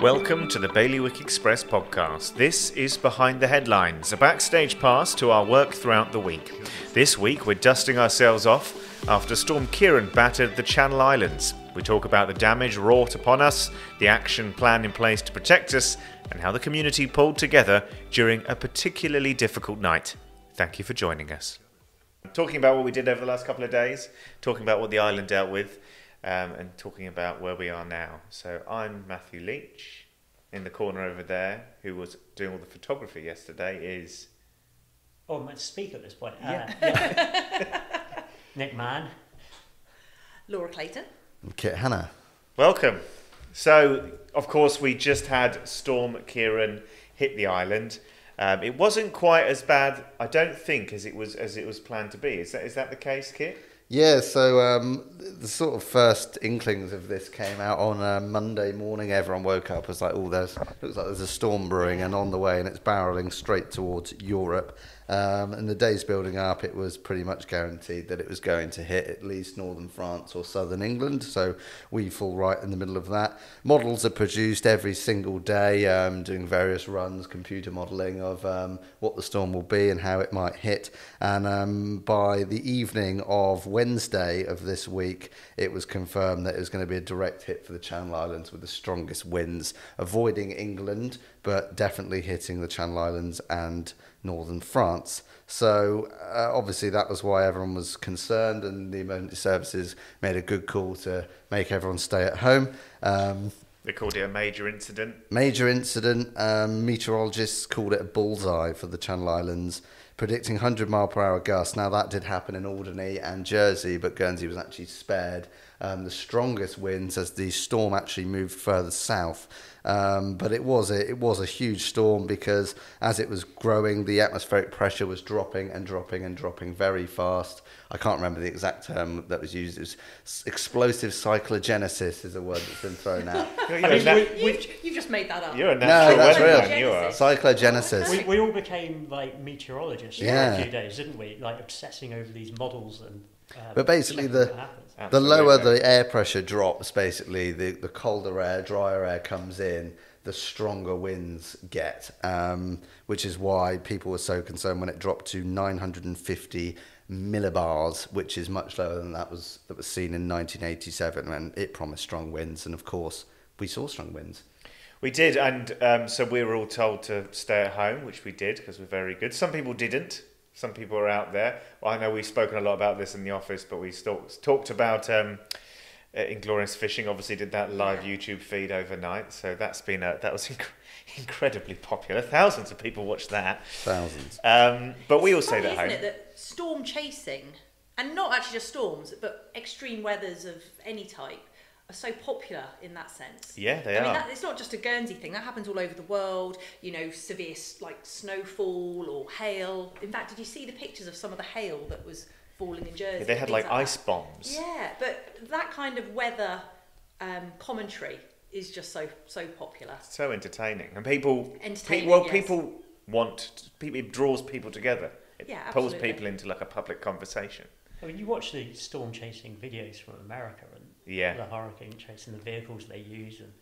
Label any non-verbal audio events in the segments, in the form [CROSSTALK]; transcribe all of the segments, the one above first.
Welcome to the Bailiwick Express podcast. This is Behind the Headlines, a backstage pass to our work throughout the week. This week, we're dusting ourselves off after Storm Ciaran battered the Channel Islands. We talk about the damage wrought upon us, the action plan in place to protect us, and how the community pulled together during a particularly difficult night. Thank you for joining us. Talking about what we did over the last couple of days, talking about what the island dealt with, um, and talking about where we are now. So I'm Matthew Leach. In the corner over there, who was doing all the photography yesterday, is Oh, I'm to speak at this point. Yeah. Uh, yeah. [LAUGHS] Nick Mann. Laura Clayton. Kit Hannah. welcome. So, of course, we just had Storm Ciaran hit the island. Um, it wasn't quite as bad, I don't think, as it was as it was planned to be. Is that is that the case, Kit? Yeah, so um, the sort of first inklings of this came out on uh, Monday morning. Everyone woke up was like, "Oh, there's looks like there's a storm brewing and on the way, and it's barreling straight towards Europe." Um, and the days building up, it was pretty much guaranteed that it was going to hit at least northern France or southern England. So we fall right in the middle of that. Models are produced every single day, um, doing various runs, computer modelling of um, what the storm will be and how it might hit. And um, by the evening of Wednesday of this week, it was confirmed that it was going to be a direct hit for the Channel Islands with the strongest winds, avoiding England, but definitely hitting the Channel Islands and northern France. So uh, obviously that was why everyone was concerned, and the emergency services made a good call to make everyone stay at home. Um, They called it a major incident. major incident. Um, meteorologists called it a bullseye for the Channel Islands, predicting 100 mile per hour gusts. Now that did happen in Alderney and Jersey, but Guernsey was actually spared um, the strongest winds as the storm actually moved further south. Um, but it was a, it was a huge storm because as it was growing, the atmospheric pressure was dropping and dropping and dropping very fast. I can't remember the exact term that was used. It was explosive cyclogenesis is a word that's been thrown out. [LAUGHS] You're, I you're, mean, a, na- we, You've, you've just made that up. you're a natural that's real. you are. Cyclogenesis. we, we all became like meteorologists Yeah. for a few days, didn't we? Like obsessing over these models and. Um, But basically checking the- happens. The lower the air pressure drops, basically, the, the colder air, drier air comes in, the stronger winds get, um, which is why people were so concerned when it dropped to 950 millibars, which is much lower than that was that was seen in 1987, and it promised strong winds, and of course we saw strong winds. We did, and um, so we were all told to stay at home, which we did because we're very good. Some people didn't. Some people are out there. Well, I know we've spoken a lot about this in the office, but we still talked about um, uh, Inglorious Fishing. Obviously, did that live YouTube feed overnight, so that's been a, that was [LAUGHS] inc- incredibly popular. Thousands of people watched that. Thousands. Um, but we all It's stayed funny, at isn't home. it, that storm chasing, and not actually just storms, but extreme weathers of any type, are so popular in that sense. Yeah, they I mean, that, it's not just a Guernsey thing. That happens all over the world. You know, severe like snowfall or hail. In fact, did you see the pictures of some of the hail that was falling in Jersey? Yeah, they had things like that? ice bombs. Yeah, but that kind of weather um, commentary is just so so popular. So entertaining, and people. Entertaining, well, yes. people want. People, it draws people together. It Yeah, pulls people into like a public conversation. I mean, you watch the storm chasing videos from America and Yeah. the hurricane chasing the vehicles they use, and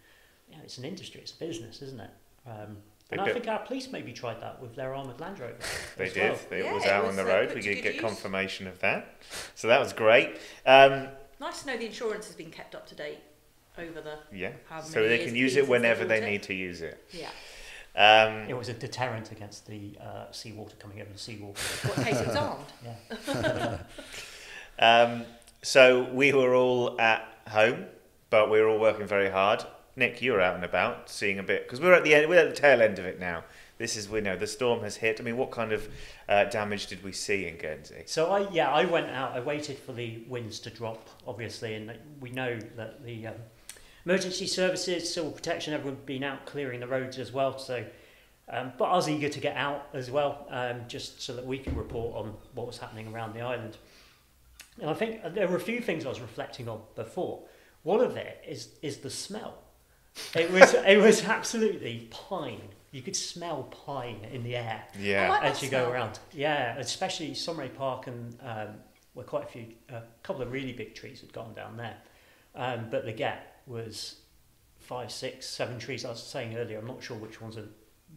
you know, it's an industry, it's a business, isn't it? Um, They and I think our police maybe tried that with their armoured Land Rover. [LAUGHS] They as did. well. It Yeah, was it out was, on the road. We did get use. confirmation of that. So that was great. Um, Nice to know the insurance has been kept up to date over the yeah. So they can use it whenever they they need to use it. yeah. It Um, was a deterrent against the uh, seawater coming over the seawall. What in case it was armed? Yeah. [LAUGHS] um, so we were all at home, but we're all working very hard. Nick, you were out and about, seeing a bit because we're at the end. We're at the tail end of it now. This is we know the storm has hit. I mean, what kind of uh, damage did we see in Guernsey? So I yeah I went out. I waited for the winds to drop, obviously, and we know that the um, emergency services, civil protection, everyone been out clearing the roads as well. So, um, but I was eager to get out as well, um, just so that we could report on what was happening around the island. And I think there were a few things I was reflecting on before. One of it is is the smell. It was [LAUGHS] it was absolutely pine. You could smell pine in the air Yeah. Like as that you go around. Yeah, especially Saumarez Park and um, where quite a few, a couple of really big trees had gone down there. Um, but the gap was five, six, seven trees. I was saying earlier, I'm not sure which ones are,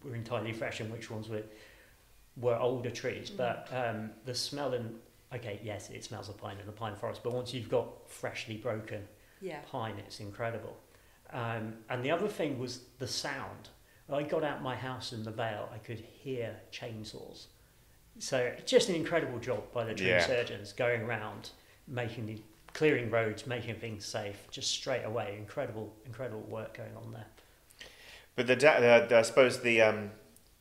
were entirely fresh and which ones were were older trees, Mm. but um, the smell and okay, yes, it smells of pine in the pine forest, but once you've got freshly broken Yeah. pine, it's incredible. Um, and the other thing was the sound. I got out my house in the Vale, I could hear chainsaws. So it's just an incredible job by the tree Yeah. surgeons going around, making the clearing roads, making things safe, just straight away. Incredible, incredible work going on there. But the, da- the I suppose the um,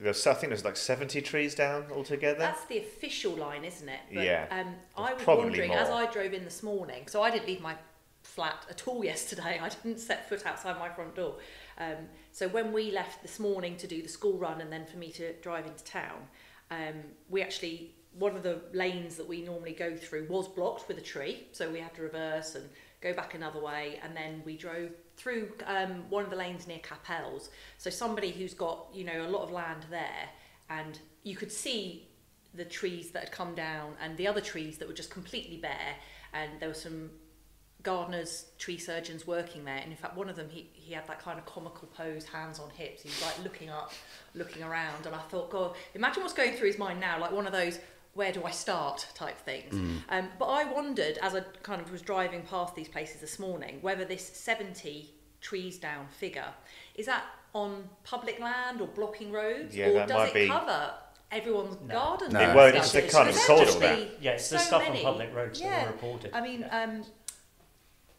I think there's like seventy trees down altogether. That's the official line, isn't it? But, Yeah. Um, I was wondering as. I drove in this morning. So I didn't leave my flat at all [LAUGHS] yesterday. I didn't set foot outside my front door. Um, so when we left this morning to do the school run and then for me to drive into town, um, we actually one of the lanes that we normally go through was blocked with a tree, so we had to reverse and go back another way, and then we drove through um, one of the lanes near Capels. So somebody who's got you know a lot of land there, and you could see the trees that had come down and the other trees that were just completely bare, and there were some gardeners, tree surgeons working there, and in fact one of them he, he had that kind of comical pose, hands on hips. He was like looking up, looking around, and I thought, God, imagine what's going through his mind now, like one of those where do I start type things. Um, but I wondered as I kind of was driving past these places this morning whether this 70 trees down figure is that on public land or blocking roads, Yeah, or does it be- cover everyone's No. garden? No. It won't. it's It's the kind of Because soil there'd that. Yeah, it's the stuff many- on public roads yeah. that were reported. I mean, um,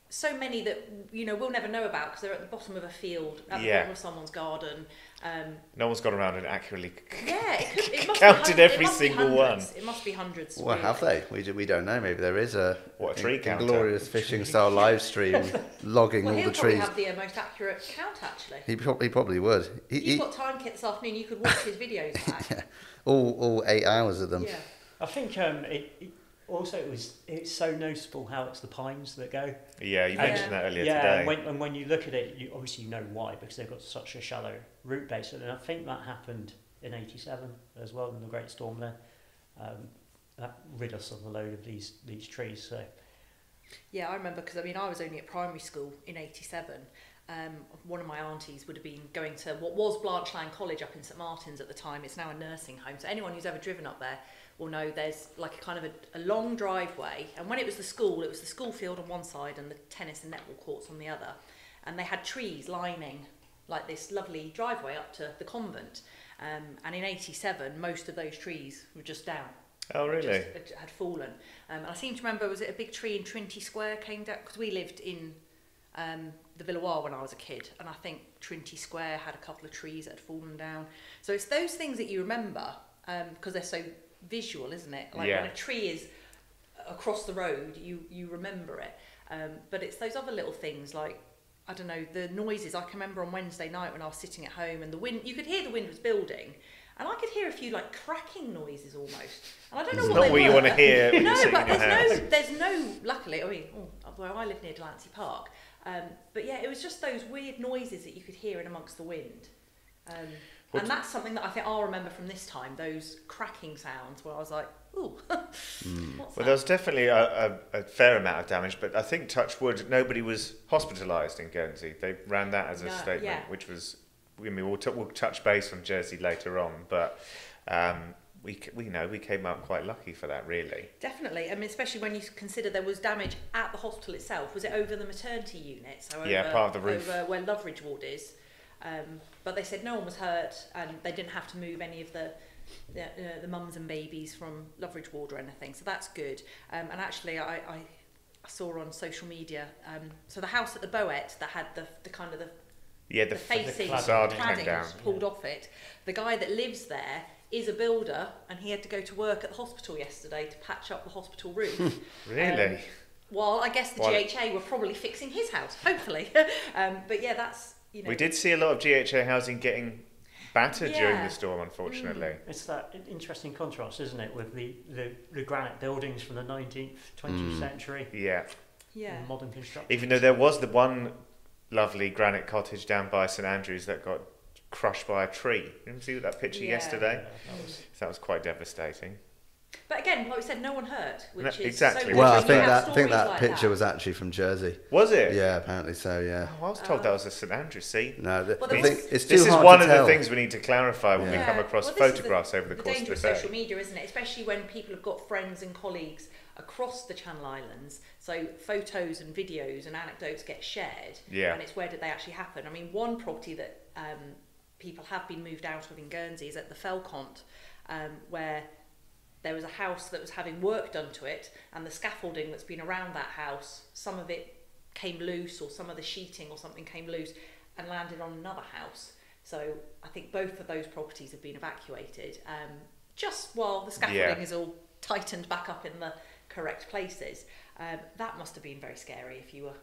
so many that you know we'll never know about because they're at the bottom of a field, at the Yeah. bottom of someone's garden. Um, No one's gone around and accurately. yeah, it, could, it must Counted be every it must single one. It must be hundreds. Well, really. have they? We, do, we don't know. Maybe there is a, What, a tree in- glorious [LAUGHS] fishing style live stream [LAUGHS] logging Well, all he'll the probably trees. have the most accurate count actually. He probably, probably would. He, You've he, got time kit this afternoon. You could watch his videos back. [LAUGHS] all, all eight hours of them. yeah. I think um, it, it also it was it's so noticeable how it's the pines that go. Yeah, you Yeah. mentioned that earlier yeah, today. and when, and when you look at it, you obviously you know why because they've got such a shallow root base, and I think that happened in '87 as well in the Great Storm there. Um, that rid us of a load of these these trees. So Yeah, I remember because I mean I was only at primary school in '87. Um, one of my aunties would have been going to what was Blanchland College up in St Martin's at the time. It's now a nursing home. So anyone who's ever driven up there will know there's like a kind of a, a long driveway. And when it was the school, it was the school field on one side and the tennis and netball courts on the other. And they had trees lining like this lovely driveway up to the convent. Um, and in '87, most of those trees were just down oh, really? just had- fallen. Um, and I seem to remember, was it a big tree in Trinity Square came down? Because we lived in um, the Villoir when I was a kid, and I think Trinity Square had a couple of trees that had fallen down. So it's those things that you remember because they're so visual, isn't it? Like Yeah. when a tree is across the road, you you remember it. Um, but it's those other little things like I don't know the noises. I can remember on Wednesday night when I was sitting at home and the wind. You could hear the wind was building, and I could hear a few like cracking noises almost. And I don't know It's what not they what you want to hear [LAUGHS] no, but there's no, there's no. Luckily, I mean, oh, where I live near Delancey Park. Um, but yeah, it was just those weird noises that you could hear in amongst the wind. Um, What- and that's something that I think I'll remember from this time. Those cracking sounds where I was like, "Ooh, [LAUGHS] what's Well, that?" there was definitely a, a, a fair amount of damage, but I think touch wood, nobody was hospitalised in Guernsey. They ran that as a No, statement, yeah. which was. I mean, we'll, t- we'll touch base on Jersey later on, but um, we we know we came out quite lucky for that, really. Definitely. I mean, especially when you consider there was damage at the hospital itself. Was it over the maternity unit? So over, Yeah, part of the roof. Over where Loveridge Ward is. Um, but they said no one was hurt and they didn't have to move any of the the, uh, the mums and babies from Loveridge Ward or anything. So that's good. Um, and actually, I, I, I saw on social media, um, so the house at the Bouet that had the, the kind of the Yeah, the, the facing cladding, facade down. cladding pulled off it. The guy that lives there is a builder, and he had to go to work at the hospital yesterday to patch up the hospital roof. [LAUGHS] Really? Um, while I guess the GHA were probably fixing his house, hopefully. [LAUGHS] um, but yeah, that's you know. we did see a lot of GHA housing getting battered during the storm, unfortunately. it's that interesting contrast, isn't it, with the, the, the granite buildings from the 19th, 20th Mm. century, Yeah. Yeah. modern construction. Even though there was the one lovely granite cottage down by St Andrews that got crushed by a tree. Did you see that picture Yeah. yesterday? Yeah, that was- So that was quite devastating. But again, like we said, no one hurt, which No, is exactly. So Well, I think that I think that like picture that. was actually from Jersey. Was it? Yeah, apparently so. Yeah. Oh, I was told that was a St Andrews. See, No, the, Well, I there think was- it's too this is one to of tell. the things we need to clarify when we come across Well, this is photographs over the, the course danger of of the day. social media, isn't it? Especially when people have got friends and colleagues across the Channel Islands. So photos and videos and anecdotes get shared. Yeah. And it's where did they actually happen? I mean, one property that um, people have been moved out of in Guernsey is at the Felcont, um, where there was a house that was having work done to it, and the scaffolding that's been around that house, some of it came loose, or some of the sheeting or something came loose, and landed on another house. So I think both of those properties have been evacuated, um, just while the scaffolding Yeah. is all tightened back up in the correct places. Um, that must have been very scary if you were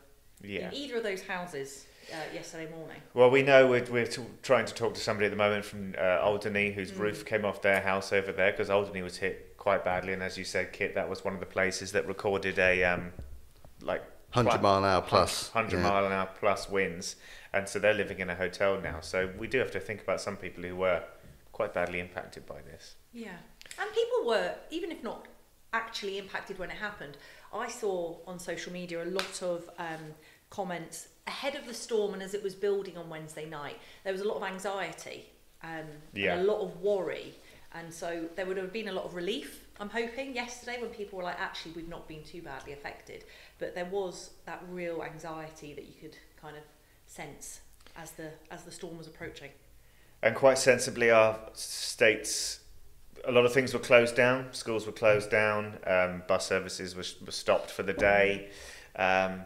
Yeah. in either of those houses uh, yesterday morning. Well, we know we're, we're t- trying to talk to somebody at the moment from uh, Alderney whose Mm. roof came off their house over there because Alderney was hit quite badly, and as you said, Kit, that was one of the places that recorded a um, like 100 mile an hour hundred yeah. mile an hour plus winds, and so they're living in a hotel now. So we do have to think about some people who were quite badly impacted by this. Yeah. And people were, even if not actually impacted when it happened, I saw on social media a lot of um, comments ahead of the storm and as it was building on Wednesday night. There was a lot of anxiety um, Yeah. and a lot of worry. And so there would have been a lot of relief, I'm hoping, yesterday when people were like, actually, we've not been too badly affected. But there was that real anxiety that you could kind of sense as the, as the storm was approaching. And quite sensibly, our states, a lot of things were closed down. Schools were closed down. Um, bus services were, were stopped for the day. Um,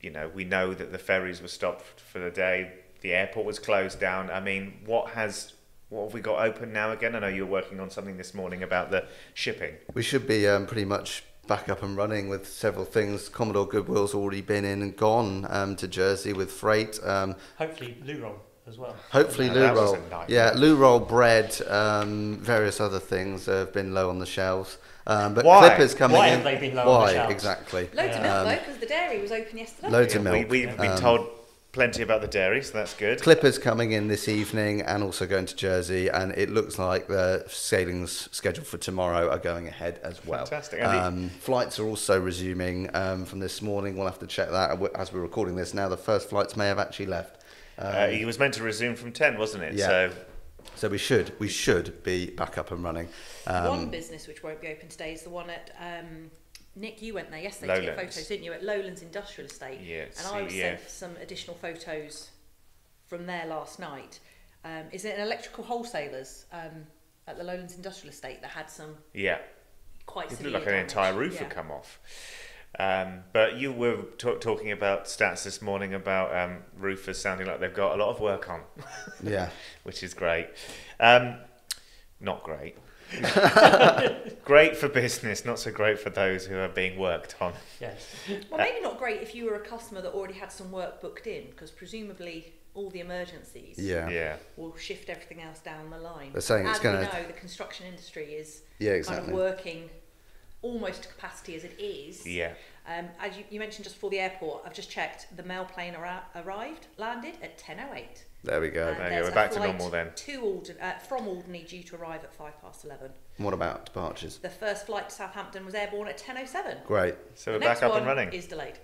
you know, we know that the ferries were stopped for the day. The airport was closed down. I mean, what has what have we got open now again? I know you're working on something this morning about the shipping. We should be um, pretty much back up and running with several things. Commodore Goodwill's already been in and gone um, to Jersey with freight. Um, Hopefully, loo roll as well. hopefully, No, loo roll. Yeah, loo roll bread, um, various other things have been low on the shelves. Um, but Why? Clippers coming Why in. have they been low on the shelves? exactly? Loads of Yeah. milk Um, though, because the dairy was open yesterday. Loads Yeah, of milk. we've been Um, told plenty about the dairy, so that's good. Clippers coming in this evening and also going to Jersey, and it looks like the sailings scheduled for tomorrow are going ahead as well. Fantastic. Um, flights are also resuming um, from this morning. We'll have to check that as we're recording this now. The first flights may have actually left. Um, Uh, he was meant to resume from ten, wasn't it? Yeah. So so we should we should be back up and running. Um, one business which won't be open today is the one at um, Nick. You went there yesterday to get photos, didn't you? At Lowlands Industrial Estate. Yeah, And I was CEF. sent some additional photos from there last night. Um, is it an electrical wholesalers um, at the Lowlands Industrial Estate that had some yeah, quite it looked like an entire roof yeah. had come off. Um, but you were t- talking about stats this morning about um, roofers sounding like they've got a lot of work on, yeah. [LAUGHS] which is great. Um, not great. [LAUGHS] great for business, not so great for those who are being worked on. Yes. Well, maybe not great if you were a customer that already had some work booked in, because presumably all the emergencies Yeah. Yeah. will shift everything else down the line. They're saying it's gonna- we know, the construction industry is Yeah, kind exactly. of working almost to capacity as it is. Yeah. Um, as you, you mentioned just before the airport, I've just checked. The mail plane arri- arrived, landed at 10:08. There we go. And There you go, we're back to normal then. To Alden, uh, from Alderney, due to arrive at five past 11. What about departures? The first flight to Southampton was airborne at 10:07. Great. So the we're back up and running. Is delayed.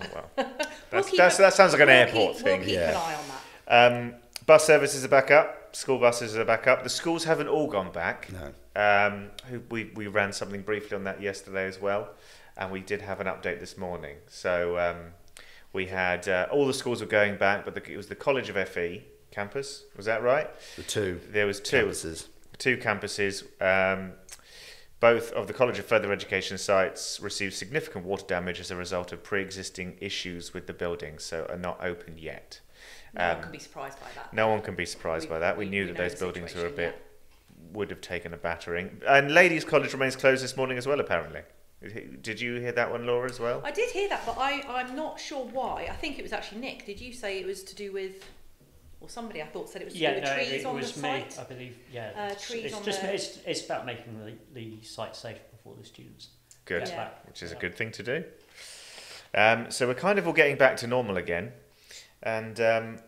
Oh, well. [LAUGHS] We'll That's, that's, a- that sounds like an we'll airport keep, thing. We'll keep Yeah. an eye on that. Um, bus services are back up. School buses are back up. The schools haven't all gone back. No. Um, who- we, we ran something briefly on that yesterday as well, and we did have an update this morning. So um, we had uh, all the schools were going back, but the, it was the College of FE campus. Was that right? The two There was two campuses. two campuses. Um, both of the College of Further Education sites received significant water damage as a result of pre-existing issues with the buildings, so are not open yet. No one Um, can be surprised by that. No one can be surprised We- by that. We, we- knew we that those buildings were a situation, bit would have taken a battering. And Ladies' College remains closed this morning as well. Apparently, did you hear that one, Laura, as well? I did hear that, but I, I'm not sure why. I think it was actually Nick. Did you say it was to do with, or somebody I thought said it was to Yeah, do with no, trees it, it on was the me, site? I believe. Yeah, Uh, it's, trees it's on just the- it's, it's about making the, the site safe for the students. Good, That's Yeah. that. which is a good thing to do. Um, so we're kind of all getting back to normal again, and um,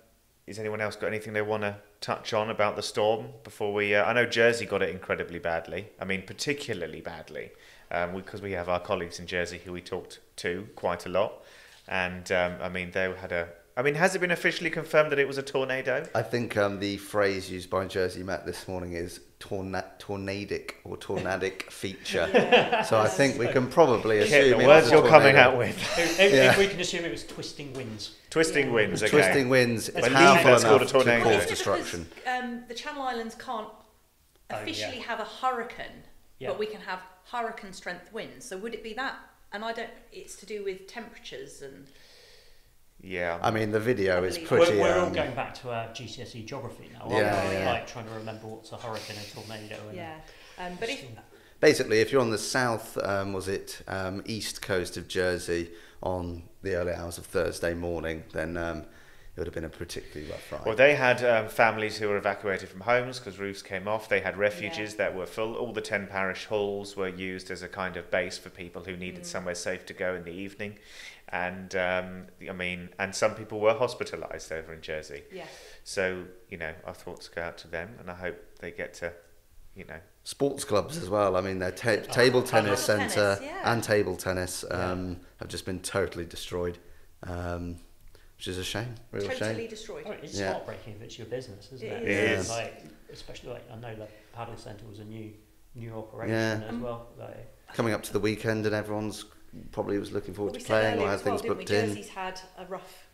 is anyone else got anything they want to touch on about the storm before we? Uh, I know Jersey got it incredibly badly. I mean, particularly badly, um, because we have our colleagues in Jersey who we talked to quite a lot, and um, I mean they had a. I mean, has it been officially confirmed that it was a tornado? I think um, the phrase used by Jersey Met this morning is torna- tornadic or tornadic [LAUGHS] feature. So I think we can probably Yeah, assume the it words was a you're coming out with. If, if- Yeah. if we can assume it was twisting winds. Twisting Yeah. winds. Okay. Twisting winds, Well, powerful that's called a enough to cause isn't destruction. Because, um, the Channel Islands can't Oh, yeah. officially have a hurricane, Yeah. but we can have hurricane strength winds. So would it be that? And I don't. It's to do with temperatures and. Yeah. I mean, the video is pretty. We're, we're all um, going back to our GCSE E geography now. Yeah, aren't we? yeah. Like trying to remember what's a hurricane and tornado. And Yeah. Um, but if Basically, if you're on the south, um, was it um, east coast of Jersey on the early hours of Thursday morning, then um, it would have been a particularly rough ride. Well, they had um, families who were evacuated from homes because roofs came off. They had refuges Yeah. that were full. All the 10 parish halls were used as a kind of base for people who needed Mm. somewhere safe to go in the evening. And, um, I mean, and some people were hospitalised over in Jersey. yeah, So, you know, our thoughts go out to them and I hope they get to, you know, Sports clubs as well. I mean, their ta- Oh, table tennis tennis, centre yeah. and table tennis um, have just been totally destroyed, um, which is a shame. Real totally shame. destroyed. Oh, it's Yeah. heartbreaking if it's your business, isn't It it? is. It is. Like, especially like I know the paddle centre was a new new operation Yeah. as mm. well. Like, Coming up to the weekend, and everyone's probably was looking forward Well, to said playing earlier or had as well, things didn't we? booked in. Jersey's had a rough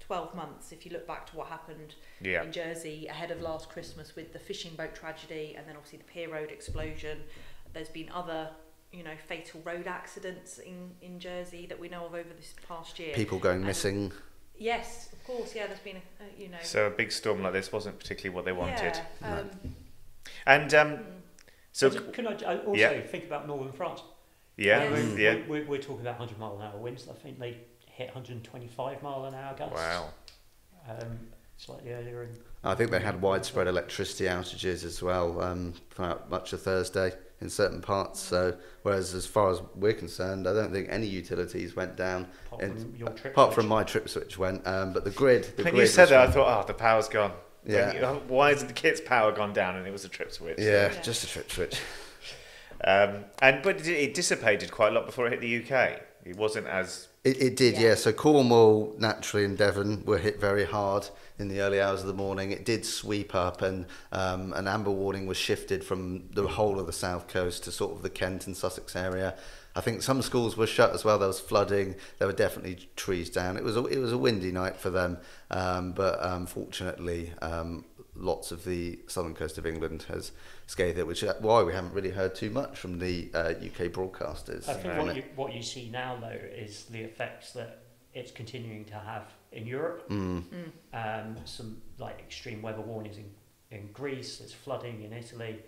12 months if you look back to what happened yeah. in Jersey ahead of last Christmas with the fishing boat tragedy and then obviously the Pier Road explosion. There's been other, you know, fatal road accidents in, in Jersey that we know of over this past year. People going And- missing. Yes, of course, yeah, there's been, a, a, you know. So a big storm like this wasn't particularly what they wanted. Yeah, um, And um, mm. so, can I I also Yeah. think about northern France? yeah, Yes. we, yeah. we, we're talking about 100 mile an hour winds. I think they hit 125 mile an hour gusts. Wow. Um, slightly earlier in I think they had widespread electricity outages as well um, throughout much of Thursday in certain parts. So, whereas as far as we're concerned, I don't think any utilities went down. apart in- from your trip. apart switch. from my trip switch went, um, but the grid. The When grid you said was that, I thought, oh, the power's gone. Yeah. You- Why is the kit's power gone down? And it was a trip switch. Yeah, Yeah. just a trip switch. [LAUGHS] Um, and but it, it dissipated quite a lot before it hit the UK. It wasn't as It, it did, yeah. Yeah. So Cornwall, naturally, and Devon were hit very hard in the early hours of the morning. It did sweep up, and um, an amber warning was shifted from the whole of the south coast to sort of the Kent and Sussex area. I think some schools were shut as well. There was flooding. There were definitely trees down. It was a, it was a windy night for them, um, but um, fortunately, um, lots of the southern coast of England has scathed it, which is why we haven't really heard too much from the uh, UK broadcasters. I think what you, what you see now, though, is the effects that it's continuing to have in Europe. Mm. Um, some like extreme weather warnings in, in Greece, there's flooding in Italy,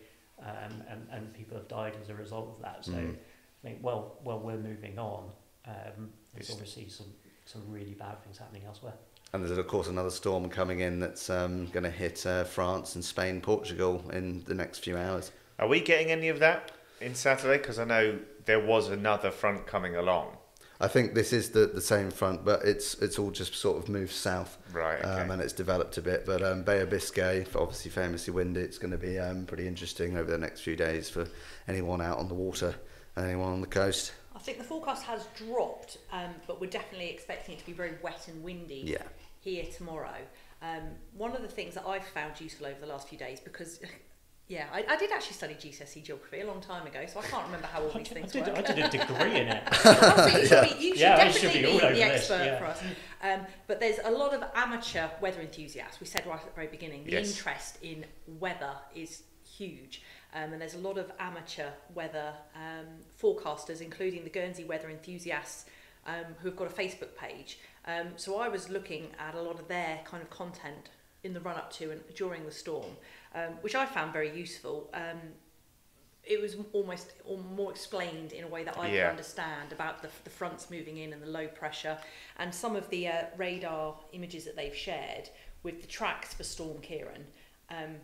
um, and, and people have died as a result of that. So Mm. I think, well, well, we're moving on. Um, there's It's- obviously some, some really bad things happening elsewhere. And there's of course another storm coming in that's um, going to hit uh, France and Spain, Portugal in the next few hours. Are we getting any of that in Saturday? Because I know there was another front coming along. I think this is the, the same front, but it's it's all just sort of moved south Right. Okay. um, and it's developed a bit. But um, Bay of Biscay, obviously famously windy, it's going to be um, pretty interesting over the next few days for anyone out on the water and anyone on the coast. I think the forecast has dropped, um, but we're definitely expecting it to be very wet and windy Yeah. here tomorrow. Um, one of the things that I've found useful over the last few days, because [LAUGHS] yeah, I, I did actually study GCSE E geography a long time ago, so I can't remember how all I these did, I, things did, work. I did a degree in it. [LAUGHS] Oh, so you should, be, you should Yeah, I should definitely be be, all over the this, expert yeah. for us. Um, but there's a lot of amateur weather enthusiasts. We said right at the very beginning, the Yes. interest in weather is huge. Um, and there's a lot of amateur weather um, forecasters, including the Guernsey Weather Enthusiasts, um, who've got a Facebook page. Um, so I was looking at a lot of their kind of content in the run up to and during the storm, um, which I found very useful. Um, it was almost or more explained in a way that I Yeah. could understand about the, the fronts moving in and the low pressure, and some of the uh, radar images that they've shared with the tracks for Storm Ciaran. Um,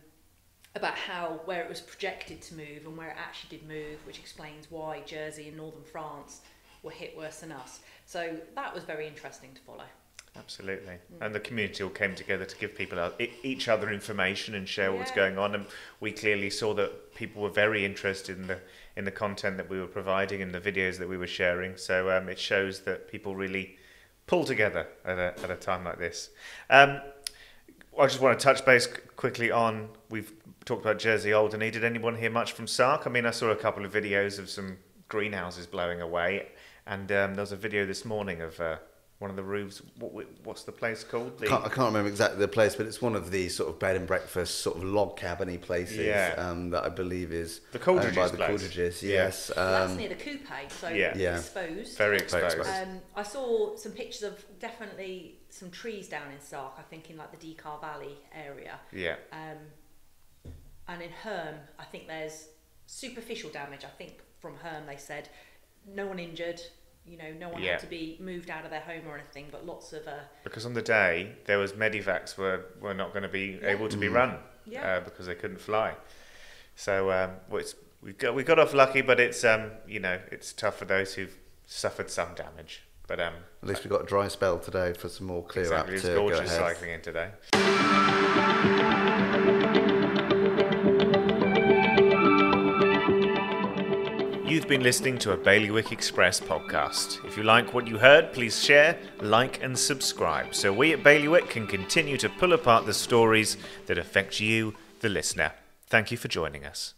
about how where it was projected to move and where it actually did move, which explains why Jersey and northern France were hit worse than us. So that was very interesting to follow. Absolutely, and the community all came together to give people uh, each other information and share Yeah. going on. And we clearly saw that people were very interested in the in the content that we were providing and the videos that we were sharing. So um, it shows that people really pull together at a at a time like this. Um, I just want to touch base quickly on we've talked about Jersey Alderney. Did anyone hear much from Sark? I mean, I saw a couple of videos of some greenhouses blowing away, and um, there was a video this morning of uh, one of the roofs. What, what's the place called? The, Can't, I can't remember exactly the place, but it's one of these sort of bed and breakfast, sort of log cabiny places Yeah. um, that I believe is The owned Coldridges by the place. Coldridges. Yeah. Yes, That's um, near the coupe, so Yeah. Yeah. exposed. very exposed. exposed. Um, I saw some pictures of definitely some trees down in Sark, I think in like the Dixcart Valley area. yeah, Um, and in Herm, I think there's superficial damage. I think from Herm they said no one injured, you know, no one Yeah. had to be moved out of their home or anything, but lots of uh, because on the day there was medivacs were were not going to be able to be run Yeah. uh, because they couldn't fly. So um, well, it's, we got we got off lucky, but it's um, you know it's tough for those who've suffered some damage. But um, at least we got a dry spell today for some more clear exactly, up it's to go gorgeous ahead. cycling in today. You've been listening to a Bailiwick Express podcast. If you like what you heard, please share, like, and subscribe so we at Bailiwick can continue to pull apart the stories that affect you, the listener. Thank you for joining us.